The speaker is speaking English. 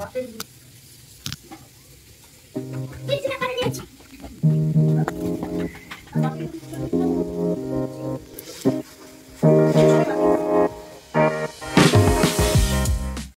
bucket